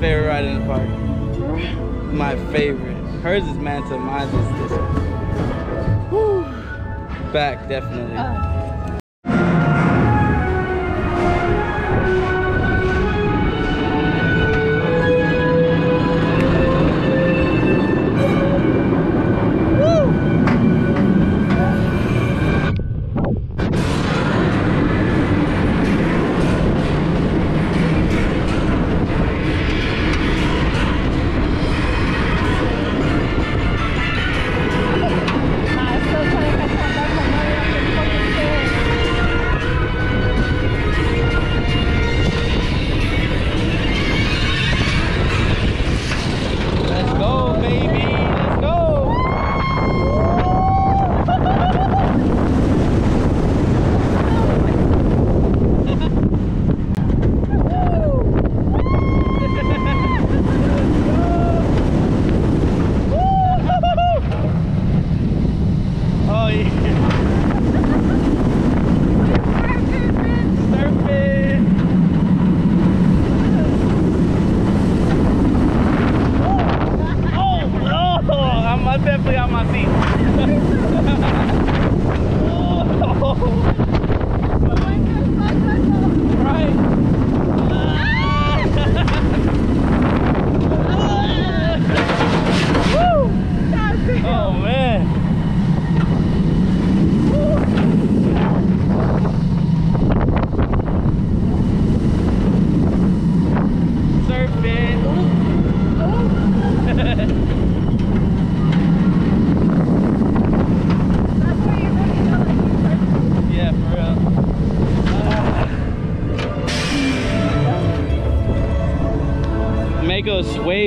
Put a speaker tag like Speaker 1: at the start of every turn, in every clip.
Speaker 1: favorite ride in the park. My favorite. Hers is Manta, mine is this one. Back, definitely. Let's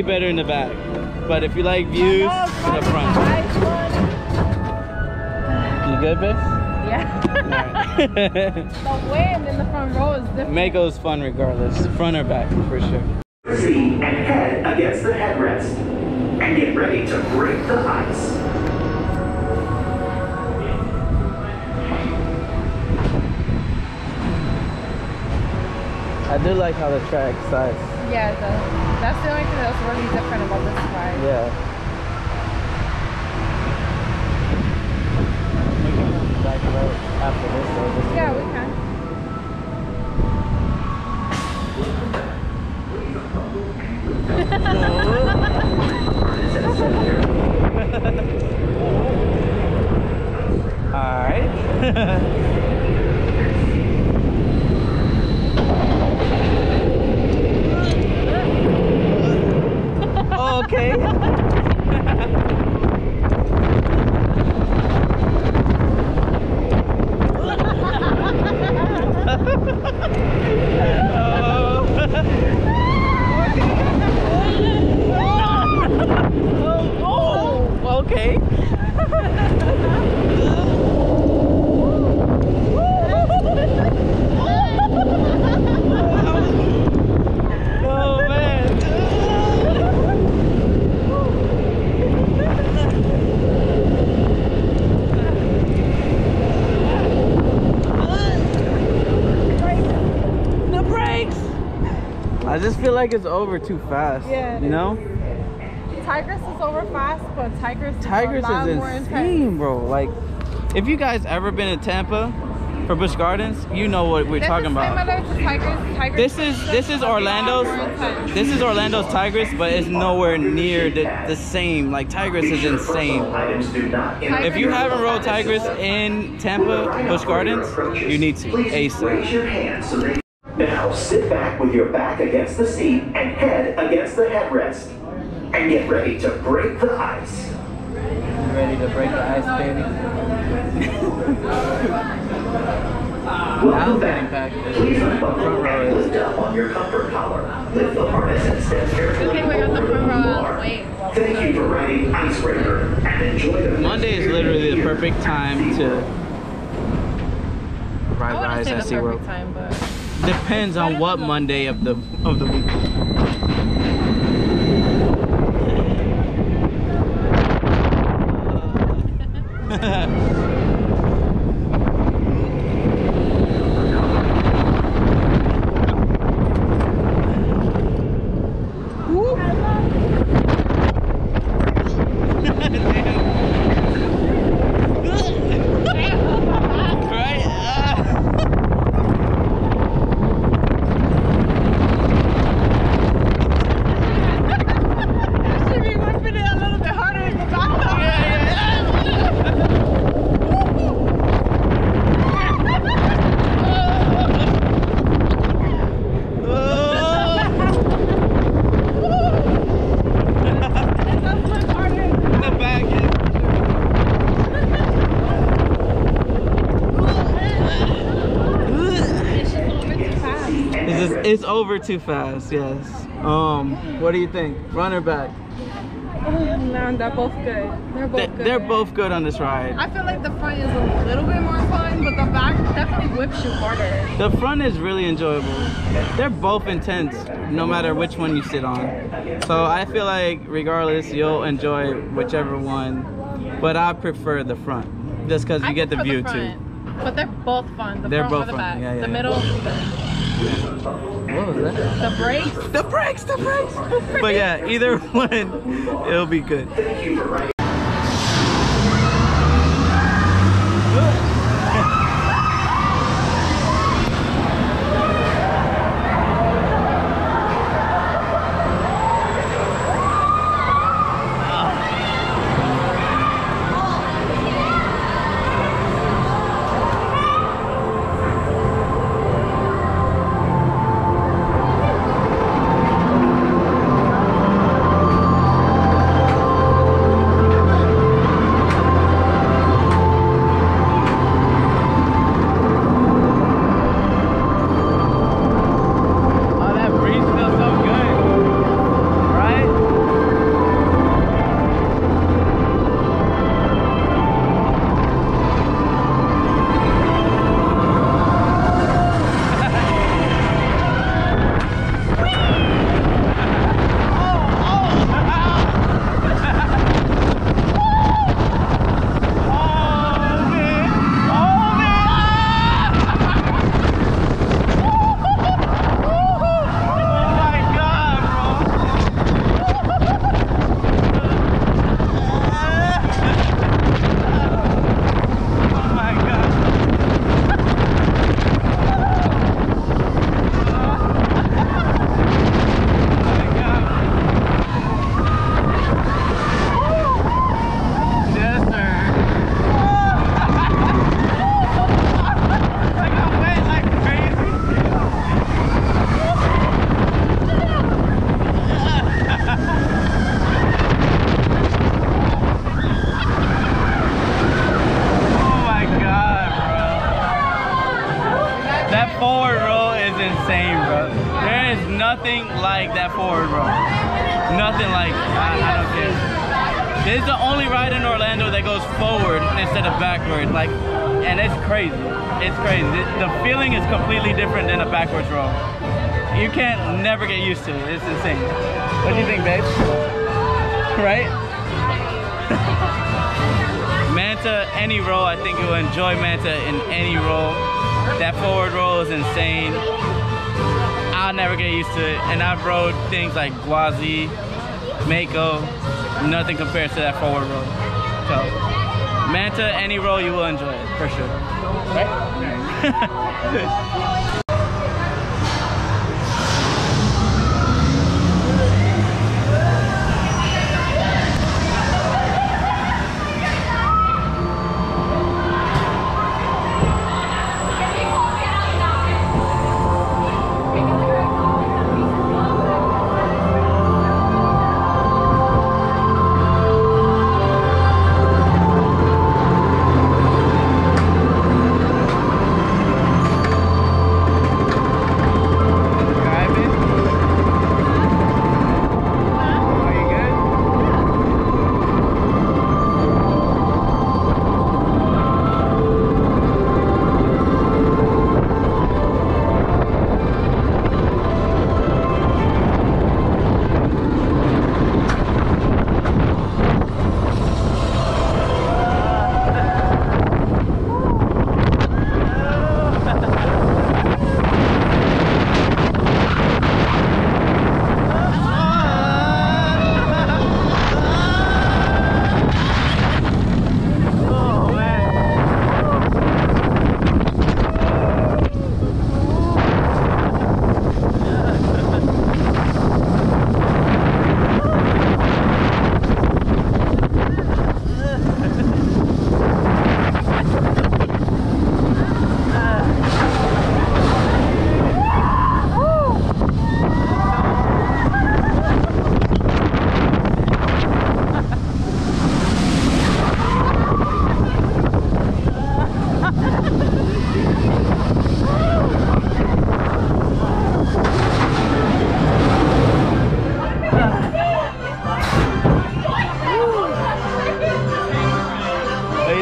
Speaker 1: way better in the back. But if you like views, to the front. You good, babe?
Speaker 2: Yeah.
Speaker 1: Alright.
Speaker 2: the wind in the front row is different.
Speaker 1: Mako's fun regardless, front or back for sure.
Speaker 3: Feet and head against the headrest. And get ready to break the ice.
Speaker 1: I do like how the track size.
Speaker 2: Yeah, the, that's the only thing that's really different about this ride.
Speaker 1: Yeah. We can come back right after this though. just-
Speaker 2: Yeah, we can.
Speaker 1: Alright. okay. I just feel like it's over too fast.
Speaker 2: Yeah,
Speaker 1: You know?
Speaker 2: Tigris is over fast, but Tigris is lot
Speaker 1: is
Speaker 2: more intense.
Speaker 1: insane, bro. Like, if you guys ever been to Tampa for Busch Gardens, you know what we're
Speaker 2: This
Speaker 1: talking about.
Speaker 2: Tigris. Tigris
Speaker 1: This is this is Orlando's. This is Orlando's Tigris, but it's nowhere near the, the same. Like Tigris
Speaker 3: Be
Speaker 1: is insane.
Speaker 3: photo Items do not
Speaker 1: If you haven't rode Tigris in Tampa Busch Gardens, you need to
Speaker 3: Please raise
Speaker 1: ASAP.
Speaker 3: Now sit back with your back against the seat and head against the headrest. And get ready to break the ice.
Speaker 1: Ready to break the ice, baby?
Speaker 3: Welcome
Speaker 1: getting
Speaker 3: back.
Speaker 1: packed.
Speaker 3: Please unbuckle
Speaker 1: Front row
Speaker 3: and
Speaker 1: is-
Speaker 3: lift up on your comfort collar. Lift the harness and stand carefully
Speaker 2: Good thing we got the front row
Speaker 3: you
Speaker 2: out of the
Speaker 3: are.
Speaker 2: way.
Speaker 3: Thank you for riding Icebreaker and enjoy the
Speaker 1: Monday is literally the perfect time to
Speaker 2: I
Speaker 1: ride
Speaker 2: wouldn't
Speaker 1: rides
Speaker 2: say the
Speaker 1: SeaWorld.
Speaker 2: perfect time, but
Speaker 1: Depends on what Monday of the of the week. right? Ah.
Speaker 2: should be whipping it a little bit harder in the back.
Speaker 1: the back It's, just, it's over too fast, yes. Um, what do you think? Run or back?
Speaker 2: No, they're both good. They're both
Speaker 1: They,
Speaker 2: good.
Speaker 1: they're both good on this ride.
Speaker 2: I feel like the front is a little bit more fun, but the back definitely whips you harder.
Speaker 1: The front is really enjoyable. They're both intense, no matter which one you sit on. So I feel like regardless, you'll enjoy whichever one. But I prefer the front, just because you get the view too.
Speaker 2: front, But they're both fun. The
Speaker 1: They're both
Speaker 2: the
Speaker 1: fun.
Speaker 2: back.
Speaker 1: Yeah, yeah,
Speaker 2: the
Speaker 1: yeah.
Speaker 2: middle,
Speaker 1: What was that?
Speaker 2: the brakes.
Speaker 1: The brakes, the brakes. but yeah, either one, it'll be good. Nothing like that forward roll. Nothing like I, I don't care. This is the only ride in Orlando that goes forward instead of backward. Like, and it's crazy. It's crazy. The, the feeling is completely different than a backwards roll. You can't never get used to it. It's insane. What do you think, babe? Right? Manta, any roll, I think you'll enjoy Manta in any roll. That forward roll is insane. I'll never get used to it. And I've rode things like Gwazi, Mako. Nothing compares to that forward roll. So, Manta, any roll you will enjoy it for sure. Right?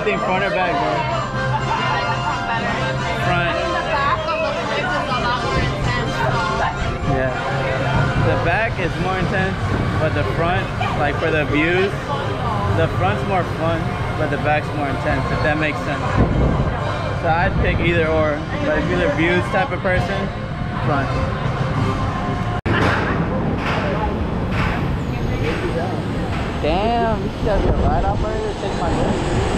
Speaker 1: think, front or back, bro? Front.
Speaker 2: The back of the flips is a lot more intense.
Speaker 1: Yeah. The back is more intense, but the front, like for the views, the front's more fun, but the back's more intense, if that makes sense. So I'd pick either or, but if you're the views type of person, front. Damn, you got your ride operator take my list.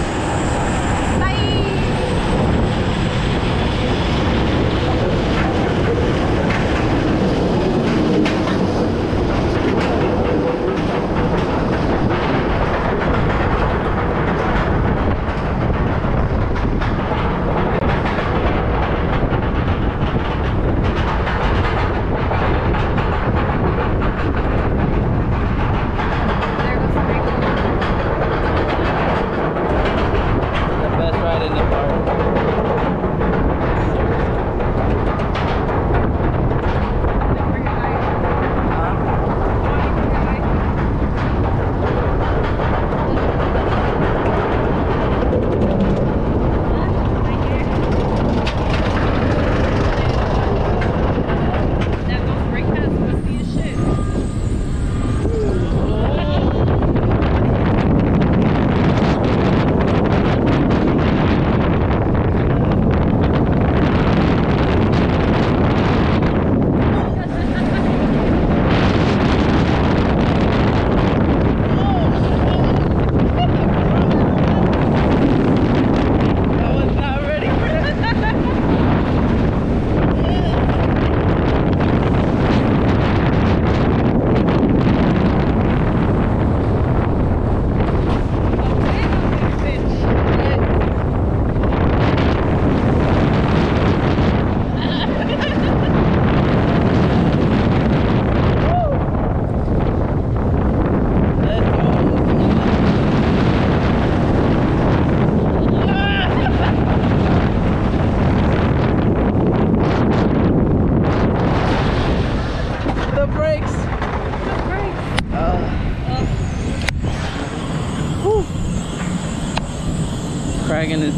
Speaker 1: Kraken is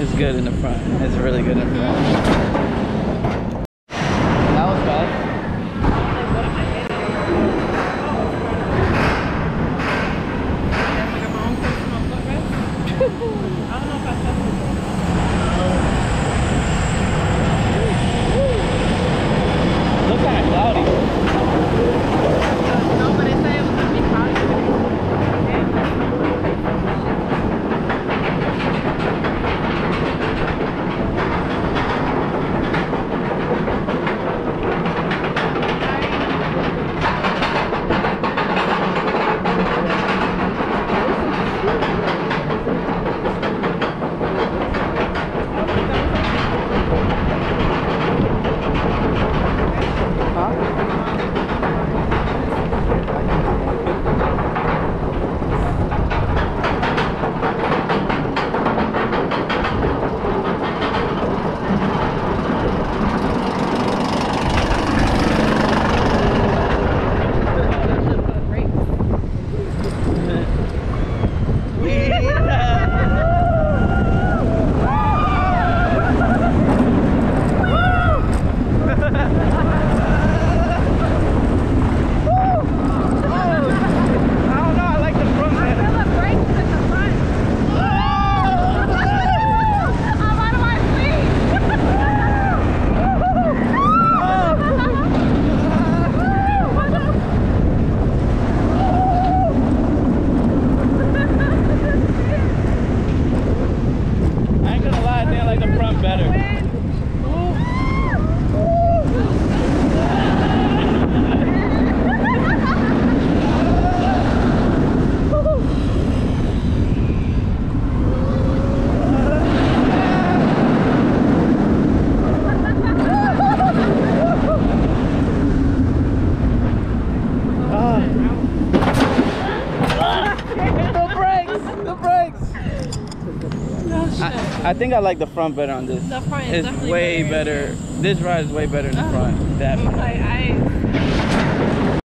Speaker 1: is good in the front. It's really good think I like the front better on this.
Speaker 2: The front is
Speaker 1: It's way
Speaker 2: better.
Speaker 1: better. This ride is way better in the oh. front. Definitely.
Speaker 2: I, I